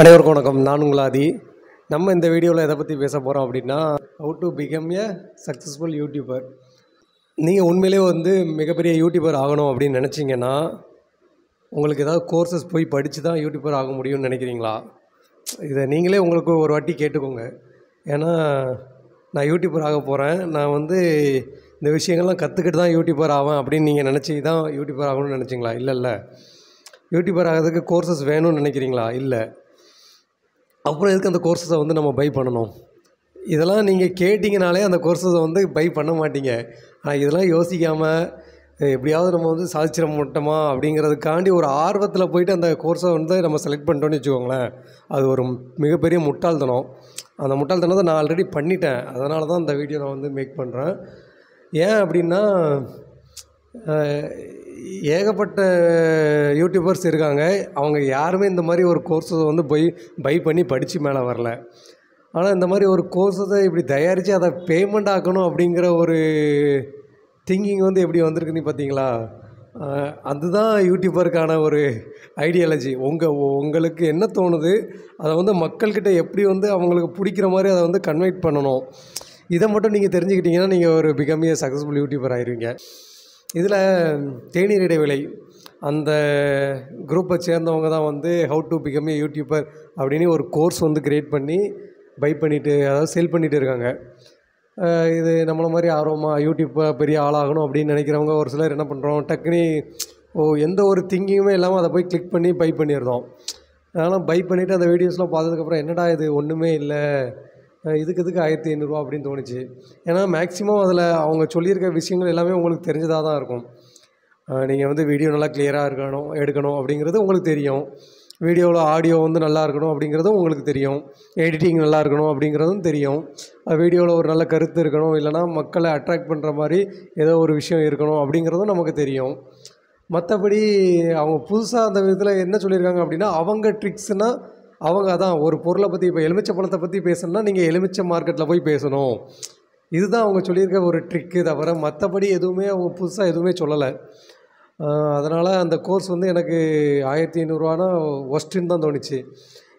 அனைவருக்கும் வணக்கம். நான் உங்களாதி நம்ம இந்த வீடியோவில் எதை பற்றி பேச போகிறோம் அப்படின்னா how to become a successful YouTuber நீங்கள் உண்மையிலேயே வந்து மிகப்பெரிய யூடியூபர் ஆகணும் அப்படின்னு நினச்சிங்கன்னா உங்களுக்கு ஏதாவது கோர்சஸ் போய் படித்து தான் யூடியூபர் ஆக முடியும்னு நினைக்கிறீங்களா? இதை நீங்களே உங்களுக்கு ஒரு வாட்டி கேட்டுக்கோங்க. ஏன்னா நான் யூடியூபர் ஆக போகிறேன். நான் வந்து இந்த விஷயங்கள்லாம் கற்றுக்கிட்டு தான் யூடியூபர் ஆவேன் அப்படின்னு நீங்கள் நினச்சி தான் யூடியூபர் ஆகணும்னு நினச்சிங்களா? இல்லை இல்லை யூடியூபர் ஆகிறதுக்கு கோர்சஸ் வேணும்னு நினைக்கிறீங்களா? இல்லை. அப்புறம் எதுக்கு அந்த கோர்சஸை வந்து நம்ம பை பண்ணணும்? இதெல்லாம் நீங்கள் கேட்டிங்கனாலே அந்த கோர்சஸை வந்து பை பண்ண மாட்டீங்க. ஆனால் இதெல்லாம் யோசிக்காமல் எப்படியாவது நம்ம வந்து சாதிச்சிட மாட்டோமா அப்படிங்கிறதுக்காண்டி ஒரு ஆர்வத்தில் போயிட்டு அந்த கோர்ஸை வந்து நம்ம செலக்ட் பண்ணிட்டோம்னு வச்சுக்கோங்களேன். அது ஒரு மிகப்பெரிய முட்டாள்தனம். அந்த முட்டாள்தனத்தை நான் ஆல்ரெடி பண்ணிட்டேன். அதனால தான் இந்த வீடியோ நான் வந்து மேக் பண்ணுறேன் ஏன் அப்படின்னா ஏகப்பட்ட யூடியூபர்ஸ் இருக்காங்க. அவங்க யாருமே இந்த மாதிரி ஒரு கோர்ஸை வந்து போய் பை பண்ணி படித்து மேலே வரல. ஆனால் இந்த மாதிரி ஒரு கோர்ஸை இப்படி தயாரித்து அதை பேமெண்ட் ஆக்கணும் அப்படிங்கிற ஒரு திங்கிங் வந்து எப்படி வந்திருக்குன்னு பார்த்தீங்களா? அதுதான் யூடியூபருக்கான ஒரு ஐடியாலஜி உங்கள் உங்களுக்கு என்ன தோணுது? அதை வந்து மக்கள்கிட்ட எப்படி வந்து அவங்களுக்கு பிடிக்கிற மாதிரி அதை வந்து கன்வெர்ட் பண்ணணும். இதை மட்டும் நீங்கள் தெரிஞ்சுக்கிட்டிங்கன்னா நீங்கள் ஒரு பிகமிய சக்ஸஸ்ஃபுல் யூடியூபர் ஆயிருவீங்க. இதில் தேநீர் இடைவேளை அந்த குரூப்பை சேர்ந்தவங்க தான் வந்து how to become a YouTuber அப்படின்னு ஒரு கோர்ஸ் வந்து கிரியேட் பண்ணி பை பண்ணிவிட்டு அதாவது சேல் பண்ணிகிட்டு இருக்காங்க. இது நம்மளை மாதிரி ஆர்வமாக யூடியூப்பை பெரிய ஆளாகணும் அப்படின்னு நினைக்கிறவங்க ஒரு சிலர் என்ன பண்ணுறோம் டக்குனி ஓ எந்த ஒரு திங்கிங்குமே இல்லாமல் அதை போய் கிளிக் பண்ணி பை பண்ணிடுறோம். அதனால் பை பண்ணிவிட்டு அந்த வீடியோஸ்லாம் பார்த்ததுக்கப்புறம் என்னடா இது ஒன்றுமே இல்லை. இதுக்கு இதுக்கு ஆயிரத்தி ஐநூறுரூவா அப்படின்னு தோணுச்சு. ஏன்னா மேக்ஸிமம் அதில் அவங்க சொல்லியிருக்க விஷயங்கள் எல்லாமே உங்களுக்கு தெரிஞ்சதாக தான் இருக்கும். நீங்கள் வந்து வீடியோ நல்லா கிளியராக இருக்கணும் எடுக்கணும் அப்படிங்கிறது உங்களுக்கு தெரியும். வீடியோவில் ஆடியோ வந்து நல்லா இருக்கணும் அப்படிங்கிறதும் உங்களுக்கு தெரியும். எடிட்டிங் நல்லா இருக்கணும் அப்படிங்கிறதும் தெரியும். வீடியோவில் ஒரு நல்ல கருத்து இருக்கணும் இல்லைனா மக்களை அட்ராக்ட் பண்ணுற மாதிரி ஏதோ ஒரு விஷயம் இருக்கணும் அப்படிங்கிறதும் நமக்கு தெரியும். மற்றபடி அவங்க புதுசாக அந்த விதத்தில் என்ன சொல்லியிருக்காங்க அப்படின்னா அவங்க ட்ரிக்ஸ்னால் அவங்க அதான் ஒரு பொருளை பற்றி இப்போ எலுமிச்சை பழத்தை பற்றி பேசணும்னா நீங்கள் எலுமிச்சை மார்க்கெட்டில் போய் பேசணும். இதுதான் அவங்க சொல்லியிருக்க ஒரு ட்ரிக்கு தவிர மற்றபடி எதுவுமே அவங்க புதுசாக எதுவுமே சொல்லலை. அதனால் அந்த கோர்ஸ் வந்து எனக்கு ஆயிரத்தி ஐநூறுரூவானா ஒஸ்ட்டுன்னு தான் தோணுச்சு.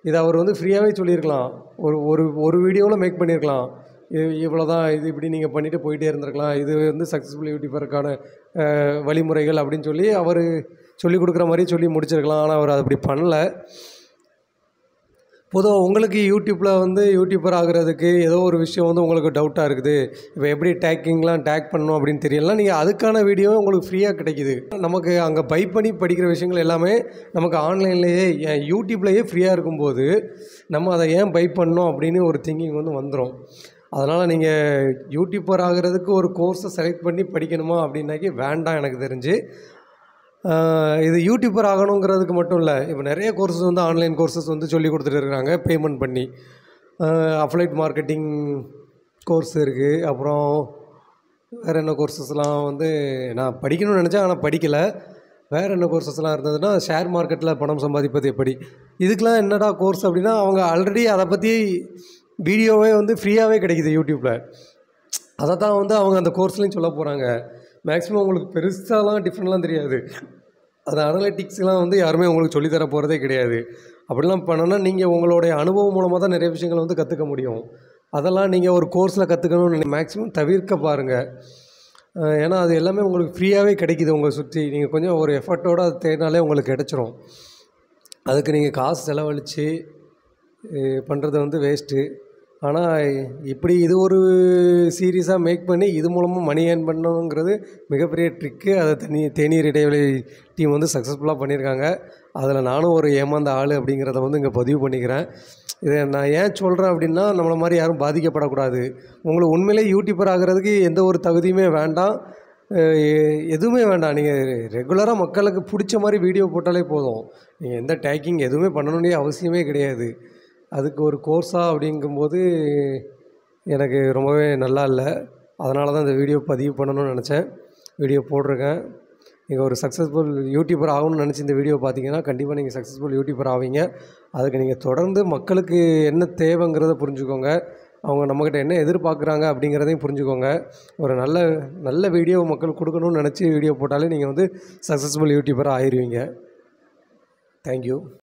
இதை அவர் வந்து ஃப்ரீயாகவே சொல்லியிருக்கலாம். ஒரு ஒரு ஒரு வீடியோவில் மேக் பண்ணியிருக்கலாம். இவ்வளோ தான் இது இப்படி நீங்கள் பண்ணிவிட்டு போயிட்டே இருந்திருக்கலாம். இது வந்து சக்ஸஸ்ஃபுல் யூடியூபருக்கான வழிமுறைகள் அப்படின்னு சொல்லி அவர் சொல்லி கொடுக்குற மாதிரி சொல்லி முடிச்சிருக்கலாம். ஆனால் அவர் அது அப்படி பண்ணலை. பொதுவாக உங்களுக்கு யூடியூப்பில் வந்து யூடியூபர் ஆகிறதுக்கு ஏதோ ஒரு விஷயம் வந்து உங்களுக்கு டவுட்டாக இருக்குது. இப்போ எப்படி டேக்கிங்லாம் டேக் பண்ணணும் அப்படின்னு தெரியலாம் நீங்கள் அதுக்கான வீடியோ உங்களுக்கு ஃப்ரீயாக கிடைக்குது. நமக்கு அங்கே பை பண்ணி படிக்கிற விஷயங்கள் எல்லாமே நமக்கு ஆன்லைன்லேயே ஏன் யூடியூப்லேயே ஃப்ரீயாக இருக்கும்போது நம்ம அதை ஏன் பை பண்ணணும் அப்படின்னு ஒரு திங்கிங் வந்து வந்துடும் அதனால் நீங்கள் யூடியூப்பர் ஆகிறதுக்கு ஒரு கோர்ஸை செலக்ட் பண்ணி படிக்கணுமா அப்படின்னாக்கி வேண்டாம் எனக்கு தெரிஞ்சு. இது யூடியூபர் ஆகணுங்கிறதுக்கு மட்டும் இல்லை. இப்போ நிறைய கோர்சஸ் வந்து ஆன்லைன் கோர்சஸ் வந்து சொல்லி கொடுத்துட்டு இருக்காங்க. பேமெண்ட் பண்ணி. அஃப்லைட் மார்க்கெட்டிங் கோர்ஸ் இருக்குது அப்புறம் வேறு என்ன கோர்சஸ்லாம் வந்து நான் படிக்கணும்னு நினச்சேன் ஆனால் படிக்கலை. வேறு என்ன கோர்சஸ்லாம் இருந்ததுன்னா ஷேர் மார்க்கெட்டில் பணம் சம்பாதிப்பது எப்படி? இதுக்கெலாம் என்னடா கோர்ஸ் அப்படின்னா அவங்க ஆல்ரெடி அதை பற்றி வீடியோவே வந்து ஃப்ரீயாகவே கிடைக்குது யூடியூப்பில் அதை தான் வந்து அவங்க அந்த கோர்ஸ்லேயும் சொல்ல போகிறாங்க மேக்ஸிமம் உங்களுக்கு பெருசாலாம் டிஃப்ரெண்ட்லாம் தெரியாது. அது அனலிட்டிக்ஸ்லாம் வந்து யாருமே உங்களுக்கு சொல்லித்தர போகிறதே கிடையாது. அப்படிலாம் பண்ணோன்னா நீங்கள் உங்களுடைய அனுபவம் மூலமாக தான் நிறைய விஷயங்களை வந்து கற்றுக்க முடியும். அதெல்லாம் நீங்கள் ஒரு கோர்ஸில் கற்றுக்கணும்னு மேக்ஸிமம் தவிர்க்க பாருங்கள் ஏன்னா அது எல்லாமே உங்களுக்கு ஃப்ரீயாகவே கிடைக்குது உங்களை சுற்றி நீங்கள் கொஞ்சம் ஒரு எஃபர்ட்டோடு அது தேடினாலே உங்களுக்கு கிடச்சிரும். அதுக்கு நீங்கள் காசு செலவழித்து பண்ணுறது வந்து வேஸ்ட்டு ஆனால் இப்படி இது ஒரு சீரியஸாக மேக் பண்ணி இது மூலமாக மணி ஏர்ன் பண்ணணுங்கிறது மிகப்பெரிய ட்ரிக்கு அதை தனி தேநீர் இடைவெளி டீம் வந்து சக்ஸஸ்ஃபுல்லாக பண்ணியிருக்காங்க அதில் நானும் ஒரு ஏமாந்த ஆள் அப்படிங்கிறத வந்து இங்கே பதிவு பண்ணிக்கிறேன். இதை நான் ஏன் சொல்கிறேன் அப்படின்னா நம்மளை மாதிரி யாரும் பாதிக்கப்படக்கூடாது. உங்களுக்கு உண்மையிலே யூடியூபர் ஆகிறதுக்கு எந்த ஒரு தகுதியுமே வேண்டாம். எதுவுமே வேண்டாம். நீங்கள் ரெகுலராக மக்களுக்கு பிடிச்ச மாதிரி வீடியோ போட்டாலே போதும். நீங்கள் எந்த டேக்கிங் எதுவுமே பண்ணணும்னே அவசியமே கிடையாது. அதுக்கு ஒரு கோர்ஸாக அப்படிங்கும்போது எனக்கு ரொம்பவே நல்லா இல்லை. அதனால தான் இந்த வீடியோ பதிவு பண்ணணும்னு நினச்சேன். வீடியோ போட்டிருக்கேன். நீங்கள் ஒரு சக்ஸஸ்ஃபுல் யூடியூபர் ஆகணும்னு நினச்சி இந்த வீடியோ பார்த்தீங்கன்னா கண்டிப்பாக நீங்கள் சக்ஸஸ்ஃபுல் யூடியூபர் ஆவீங்க. அதுக்கு நீங்கள் தொடர்ந்து மக்களுக்கு என்ன தேவைங்கிறத புரிஞ்சுக்கோங்க. அவங்க நம்மக்கிட்ட என்ன எதிர்பார்க்குறாங்க அப்படிங்கிறதையும் புரிஞ்சுக்கோங்க. ஒரு நல்ல நல்ல வீடியோ மக்களுக்கு கொடுக்கணும்னு நினச்சி வீடியோ போட்டாலே நீங்கள் வந்து சக்ஸஸ்ஃபுல் யூடியூபராக ஆயிடுவீங்க தேங்க்யூ